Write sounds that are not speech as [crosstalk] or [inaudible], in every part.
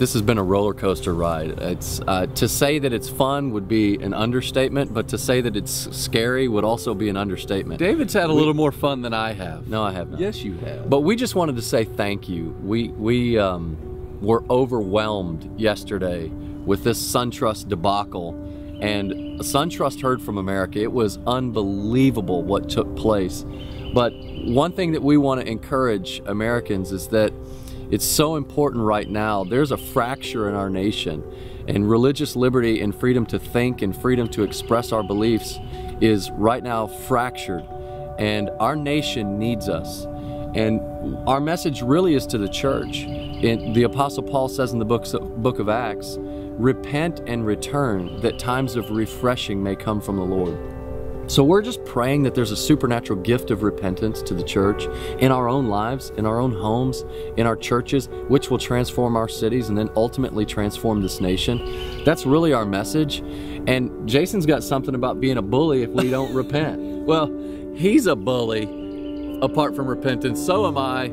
this has been a roller coaster ride. It's uh, to say that it's fun would be an understatement, but to say that it's scary would also be an understatement. David's had a little more fun than I have. No, I have not. Yes, you have. But we just wanted to say thank you. We we um, were overwhelmed yesterday with this SunTrust debacle, and SunTrust heard from America. It was unbelievable what took place. But one thing that we want to encourage Americans is that it's so important right now. There's a fracture in our nation, and religious liberty and freedom to think and freedom to express our beliefs is right now fractured, and our nation needs us. And our message really is to the church. And the Apostle Paul says in the books of, book of Acts, repent and return that times of refreshing may come from the Lord. So we're just praying that there's a supernatural gift of repentance to the church in our own lives, in our own homes, in our churches, which will transform our cities and then ultimately transform this nation. That's really our message. And Jason's got something about being a bully if we don't repent. [laughs] Well, he's a bully apart from repentance. So am I.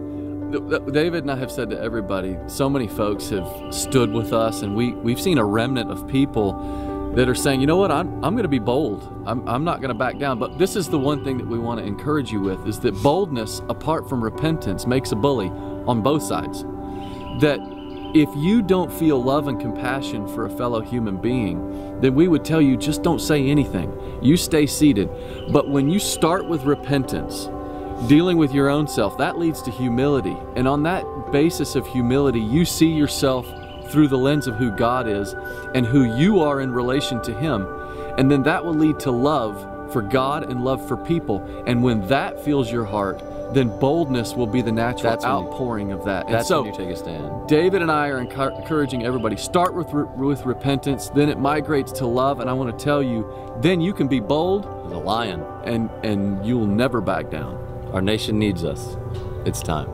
David and I have said to everybody, so many folks have stood with us, and we, we've seen a remnant of people that are saying, you know what, I'm, I'm going to be bold. I'm, I'm not going to back down. But this is the one thing that we want to encourage you with is that boldness, apart from repentance, makes a bully on both sides. That if you don't feel love and compassion for a fellow human being, then we would tell you just don't say anything. You stay seated. But when you start with repentance, dealing with your own self, that leads to humility. And on that basis of humility, you see yourself through the lens of who God is and who you are in relation to Him. And then that will lead to love for God and love for people. And when that fills your heart, then boldness will be the natural That's when you- outpouring of that. That's and so, when you take a stand. David and I are encouraging everybody start with with repentance, then it migrates to love, and I want to tell you, then you can be bold The lion. and and you'll never back down. Our nation needs us. It's time.